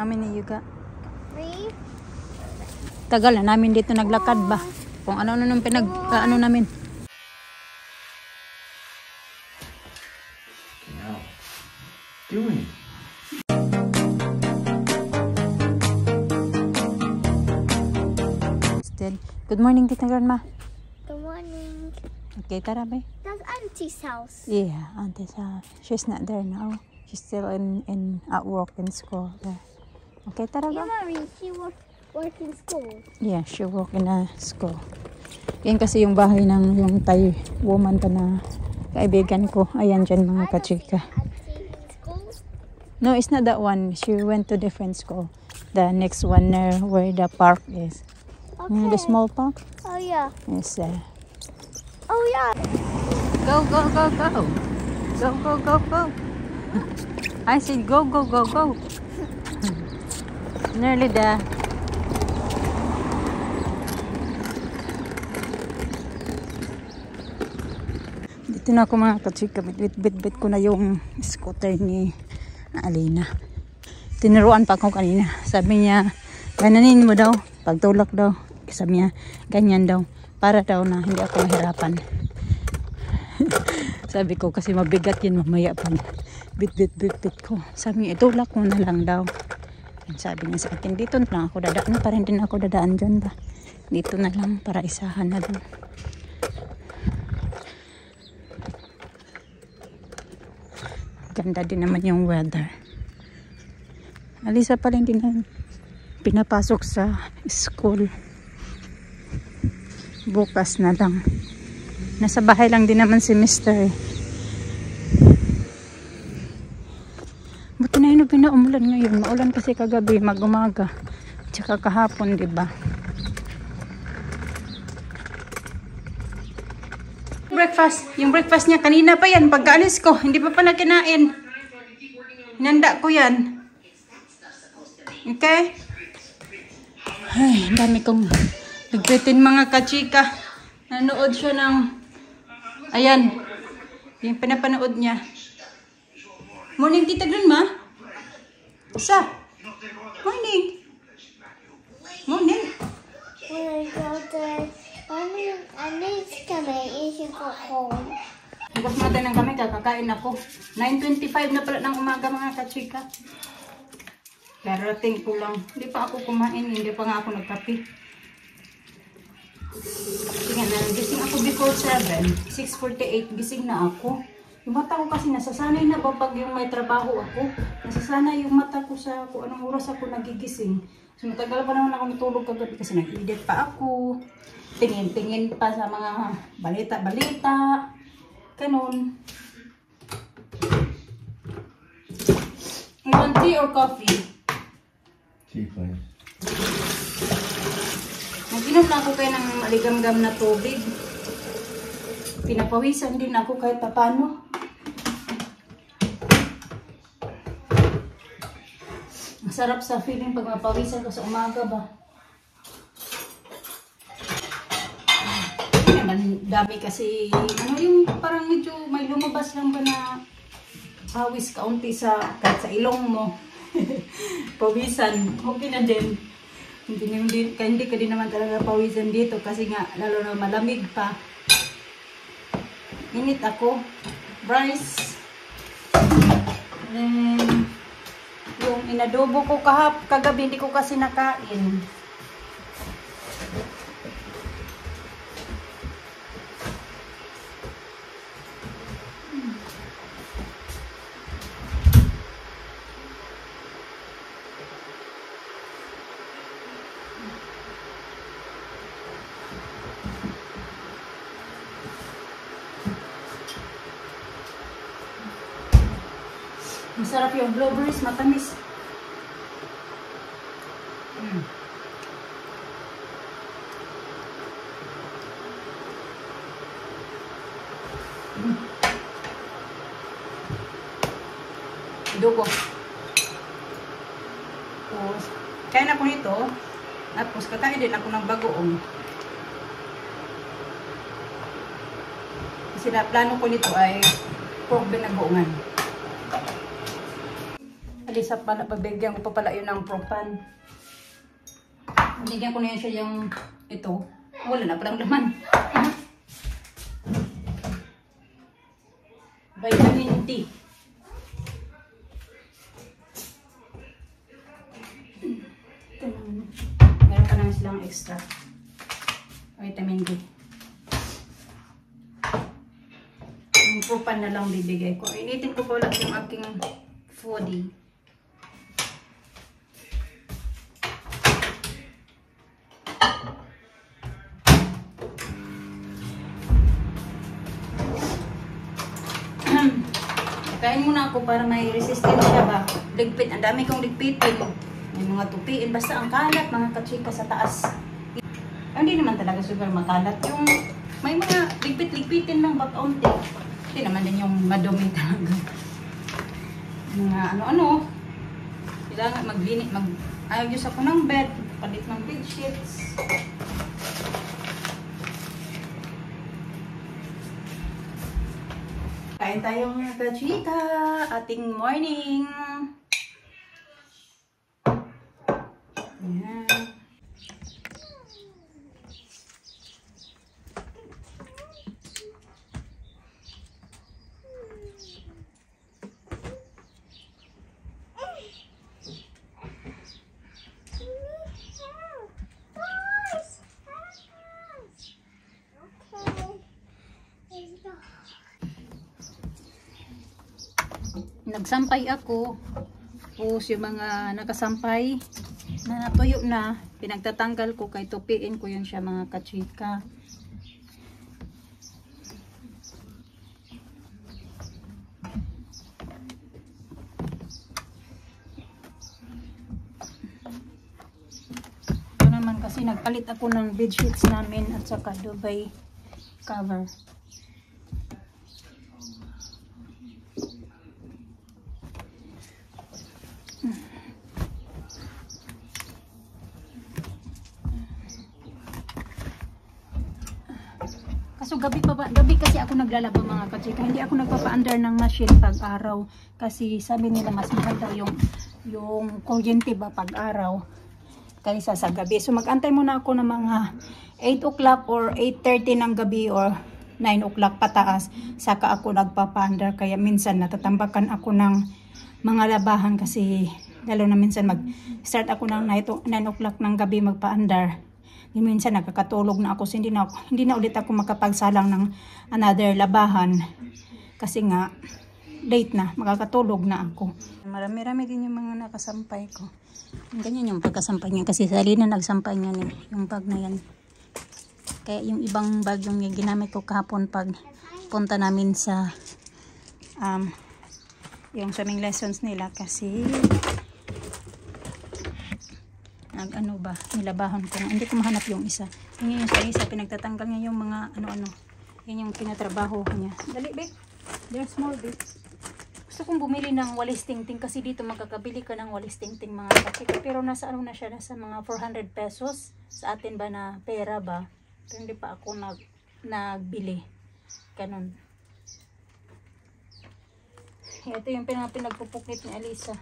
How many you got? Three. Tagal na namin dito naglakad ba? Kung ano-ano nung pinag, ah, ano namin. Now, doing. Still. Good morning, Tita Grandma. Good morning. Okay, tara ba? That's Auntie's house. Yeah, auntie's house. She's not there now. She's still in, in at work in school there. Okay, tara Yeah, ba? mommy, she work work in school. Yeah, she work in a school. Yan kasi yung bahay ng yung Thai woman pa na kaibigan ko. Ayan dyan mga kachika. No, it's not that one. She went to different school. The next one there where the park is. Okay. Mm, the small park Oh yeah. is uh, Oh yeah. Go, go, go, go. Go, go, go, go. I said go, go, go, go. Nearly there. Dito na ako mga kachika. Bit-bit-bit ko na yung scooter ni Alina. Tinuruan pa ako kanina. Sabi niya, gananin mo daw. Pagtulak daw. Sabi niya, ganyan daw. Para daw na hindi ako mahirapan. Sabi ko kasi mabigat yun mamaya pag bit bit bit bit ko. Sabi niya itulak mo na lang daw. Sabi niya sa akin dito na lang ako dadaan. Para hindi na ako dadaan dyan ba. Dito na lang para isahan na doon. Ganda din naman yung weather. Alisa pa rin din na pinapasok sa school. Bukas na lang. Nasa bahay lang din naman si Mr. eh. Buti na pinaumulan ngayon. Maulan kasi kagabi, mag-umaga. Tsaka kahapon, di ba? Breakfast. Yung breakfast niya kanina pa yan. Pagkaalis ko, hindi pa pa nakinain. Hinanda ko yan. Okay? Ay, ang dami kong ligpitin mga kachika. Nanood siya ng Ayan. Yung pinapanood niya. Morning, Tita Grandma. Sa? Morning. Morning. When I go there, mommy, I need to come in. You go home. Bukas mata ng kami, kakakain ako. 9.25 na pala ng umaga mga kachika. Darating ko lang. Hindi pa ako kumain, hindi pa nga ako nagkape. Tingnan na, gising ako before 7. 6.48, gising na ako. Yung mata ko kasi nasasanay na ba pag yung may trabaho ako. Nasasanay yung mata ko sa kung anong oras ako nagigising. So matagal pa naman ako natulog kagabi kasi nag-edit pa ako. Tingin-tingin pa sa mga balita-balita. Ganun. You want tea or coffee? Tea, please. Nag-inom na ako kayo ng maligamgam na tubig. Pinapawisan din ako kahit papano. Masarap sa feeling pag mapawisan ka sa umaga ba. Hindi naman dami kasi, ano yung parang medyo may lumabas lang ba na awis kaunti sa, kahit sa ilong mo. Pawisan, okay na din. Hindi, hindi, hindi ka din naman talaga pawisan dito kasi nga lalo na malamig pa. Init ako. Rice. Then, yung inadobo ko kahap, kagabi hindi ko kasi nakain. Masarap yung blueberries, matamis. Mm. Mm. Dugo. Tapos, kain ako nito. Tapos, kakain din ako ng bagoong. Kasi na plano ko nito ay pork binagoongan. Alisa pala, pabigyan ko pa pala yun ng propan. Bigyan ko na yan siya yung ito. Wala na palang laman. Vitamin D. Yung propan na lang bibigay ko. Initin ko pala yung aking foodie. Kain muna ako para may resistensya ba. Ligpit, ang dami kong ligpitin. May mga tupiin, basta ang kalat, mga katsika sa taas. Hindi naman talaga super makalat. Yung may mga ligpit-ligpitin lang bak onti. Hindi naman din yung madumi talaga. Mga ano-ano. Kailangan maglini, mag ayos ako ng bed, palit ng bed sheets. Kain tayo mga kachika. Ating morning. Nagsampay ako. Tapos yung mga nakasampay na natuyo na, pinagtatanggal ko kay tupiin ko yun siya mga kachika. Ito naman kasi nagpalit ako ng bedsheets namin at saka Dubai cover. Kaso gabi pa gabi kasi ako naglalaba mga kachika. Hindi ako nagpapa-under ng machine pag araw. Kasi sabi nila mas maganda yung yung kuryente ba pag araw kaysa sa gabi. So mag-antay muna ako ng mga 8 o'clock or 8.30 ng gabi or 9 o'clock pataas. Saka ako nagpapa-under. Kaya minsan natatambakan ako ng mga labahan kasi lalo na minsan mag-start ako ng 9 o'clock ng gabi magpa-under. Minsan nakakatulog na ako, hindi na, hindi na ulit ako makapagsalang ng another labahan. Kasi nga, late na, makakatulog na ako. Marami-rami din yung mga nakasampay ko. Ganyan yung pagkasampay niya, kasi sali na nagsampay niya ni, yung bag na yan. Kaya yung ibang bag yung ginamit ko kahapon pag punta namin sa um, yung swimming lessons nila kasi nag ano ba, nilabahan ko. Hindi ko mahanap yung isa. Yung yung sa isa, pinagtatanggal niya yung mga ano-ano. Yan yung pinatrabaho niya. Dali, babe. There's more, babe. Gusto kong bumili ng walis tingting kasi dito makakabili ka ng walis tingting mga kachika. Pero nasa ano na siya, nasa mga 400 pesos. Sa atin ba na pera ba? Pero hindi pa ako nag, nagbili. Ganun. Ito yung pinag pinagpupukit ni Alisa.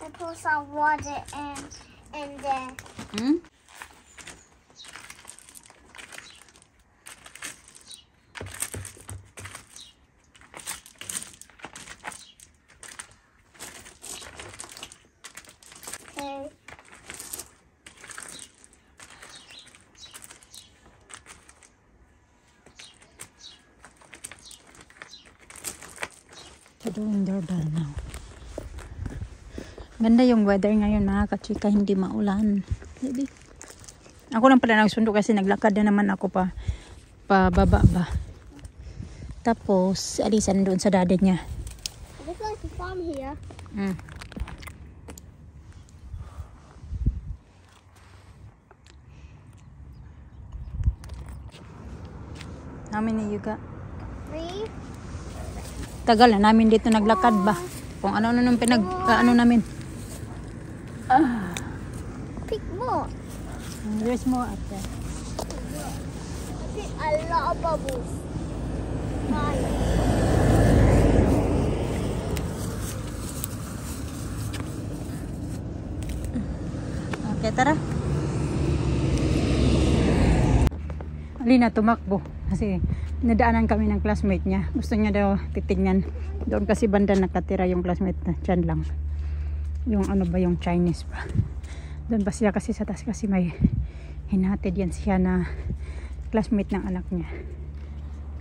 I put water in in there. Hmm? They're doing their bell now. Ganda yung weather ngayon mga kachika, hindi maulan. Baby. Ako lang pala nagsundo kasi naglakad na naman ako pa pababa ba. Tapos, si Alisa doon sa daddy niya. It looks like a farm here. Mm. How many you got? Three. Tagal na namin dito naglakad ba? Kung ano-ano nung pinag, ano namin. Pick more. There's more up there. Pick a lot of bubbles. Bye. Okay, tara. Alina tumakbo kasi nadaanan kami ng classmate niya. Gusto niya daw titingnan. Doon kasi banda nakatira yung classmate na. Diyan lang. Yung ano ba yung Chinese ba. Doon pa sila kasi sa taas kasi may hinatid yan siya na classmate ng anak niya.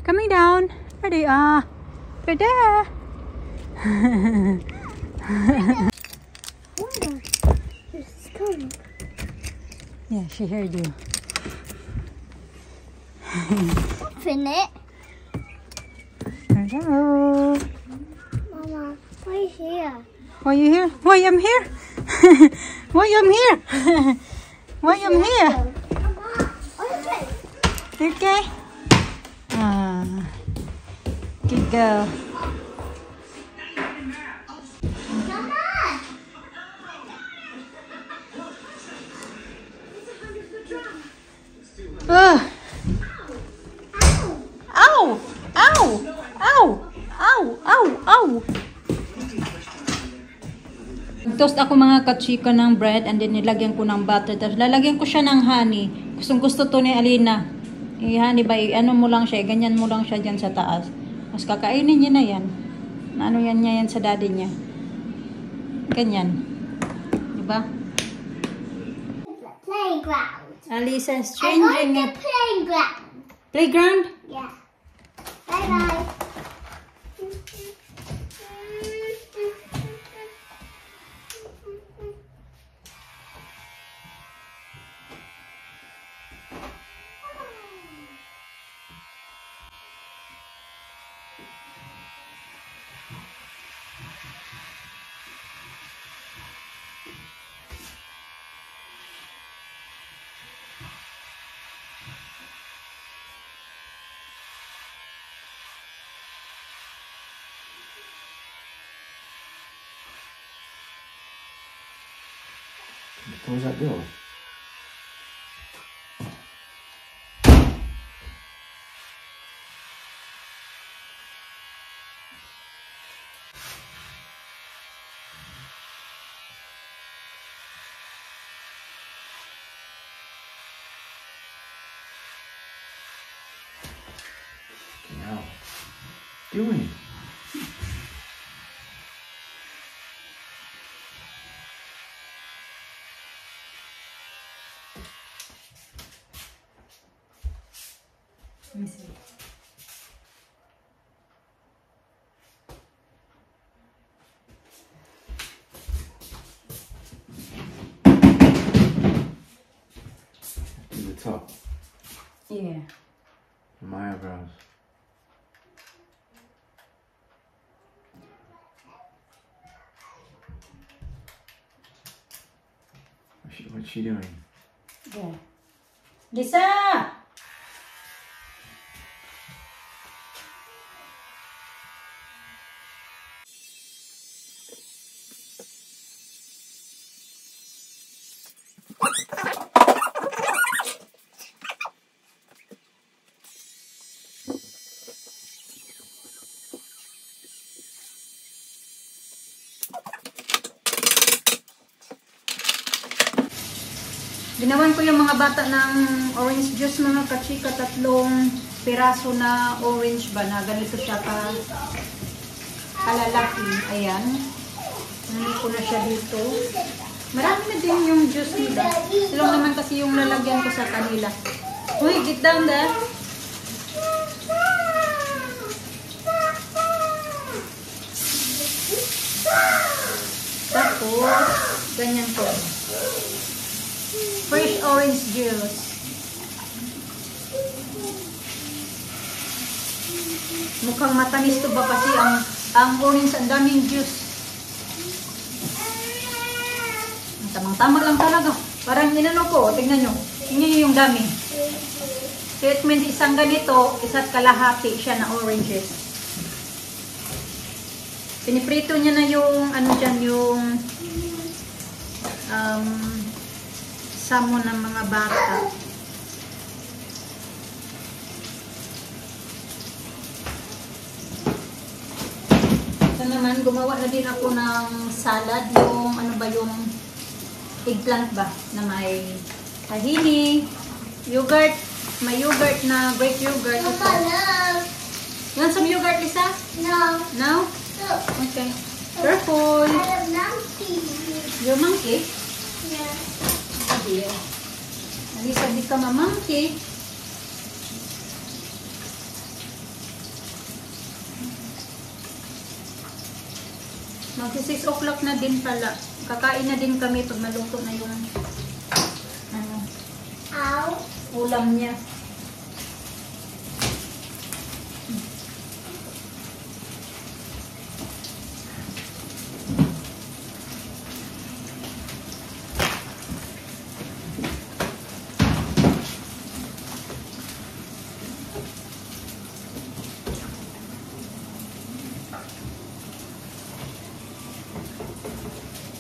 Coming down. There they are. They're there. It's coming. Yeah, she heard you. Open it. Hello. Mama, why here? Why you here? Why I'm here? Why I'm here? Why I'm here? Okay. Ah, good girl. Ugh. Toast ako mga kachika ng bread and then nilagyan ko ng butter. Tapos lalagyan ko siya ng honey. Gustong gusto to ni Alina. I-honey ba? I-ano mo lang siya. Ganyan mo lang siya dyan sa taas. Mas kakainin niya na yan. Ano yan niya yan sa daddy niya. Ganyan. Diba? Playground. Alisa is I like changing the playground. Playground? Yeah. Bye Close that door. Doing? Let me see. To the top. Yeah. My eyebrows. What's she, what's she doing? Yeah. Lisa! Bata ng orange juice mga kachika, tatlong piraso na orange ba na ganito siya ka kalalaki. Ayan. Hindi ko na siya dito. Marami na din yung juice nila. Silong naman kasi yung lalagyan ko sa kanila. Uy, get down there. Tapos, ganyan ko. Fresh orange juice. Mukhang matamis to ba kasi ang ang orange ang daming juice. Ang Tamang-tama lang talaga. Parang inano ko, tignan nyo. Tingnan nyo yung dami. So it means isang ganito, isa't kalahati siya na oranges. Piniprito niya na yung ano dyan, yung um, samo ng mga bata. Ito naman, gumawa na din ako ng salad, yung ano ba yung eggplant ba na may tahini, yogurt, may yogurt na Greek yogurt. Papa, look. You want some yogurt, Lisa? No. No? Okay. Careful. I have monkey. Your monkey? Yeah. Oh dear. Lisa, di ka mamangki. Magsi 6 o'clock na din pala. Kakain na din kami pag maluto na yung ano, ulam niya.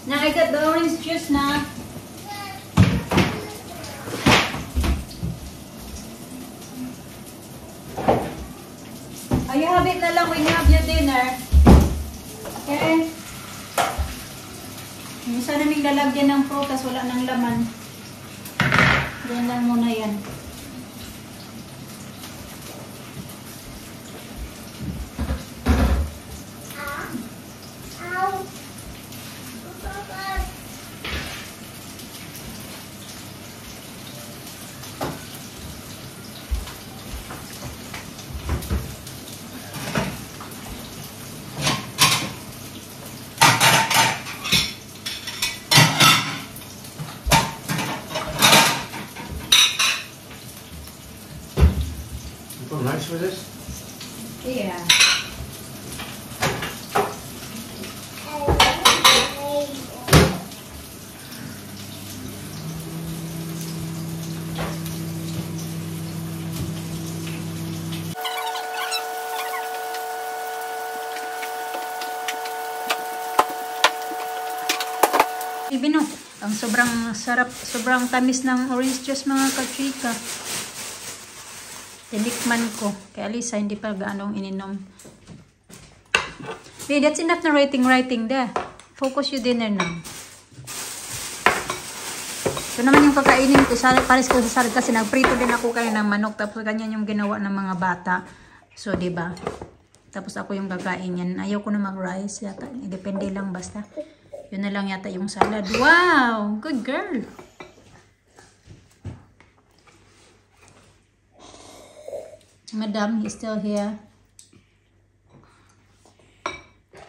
Now I juice na. Oh, you have na lang when you have your dinner. Okay? Isa naming lalagyan ng prutas, wala ng laman. Yan lang muna yan. Ow. Papa. Rice with this? Yeah. Ibino, ang sobrang sarap, sobrang tamis ng orange juice mga kachika. Tinikman ko. Kay Alisa, hindi pa gaanong ininom. Hey, that's enough na writing, writing there. Focus your dinner now. Ito naman yung kakainin ko. Sa, pares ko sa salad kasi nagprito din ako kayo ng manok. Tapos ganyan yung ginawa ng mga bata. So, ba? Tapos ako yung kakain yan. Ayaw ko na mag-rice yata. Depende lang basta. Yun na lang yata yung salad. Wow! Good girl! Madam, he's still here.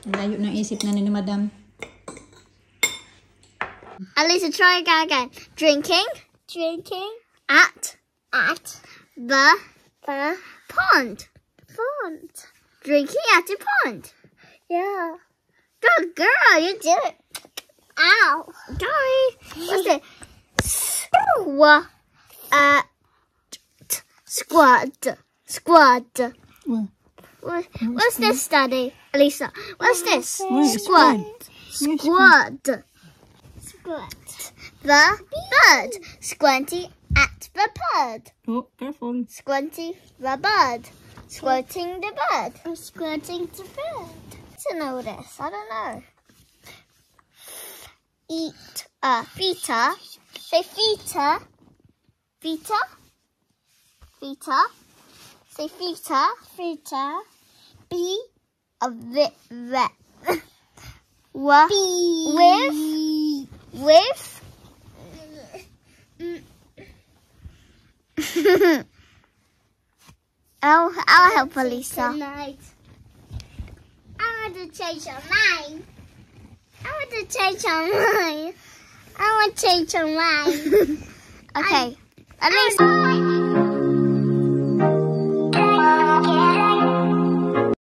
Ang Layo ng isip na ni Madam. Alisa, try again again. Drinking. Drinking. At. At. The. The. Pond. Pond. Drinking at the pond. Yeah. Good girl, you did it. Ow. Sorry. What's it? Squa. Uh. Squad. What, what's this, Daddy? Lisa, what's this? Squad. Squad. Squad. The bird. Squinty at the bird. Oh, careful. Squinty the bird. Squirting the bird. I'm squirting the bird. To know this, I don't know. Eat. Uh, feta. Say feta. Feta. Feta. Say feta. Feta. Be a bit vet. Wa- with with I'll I'll help Elisa. I want to change your mind. I want to change your mind. I want to change your mind. okay.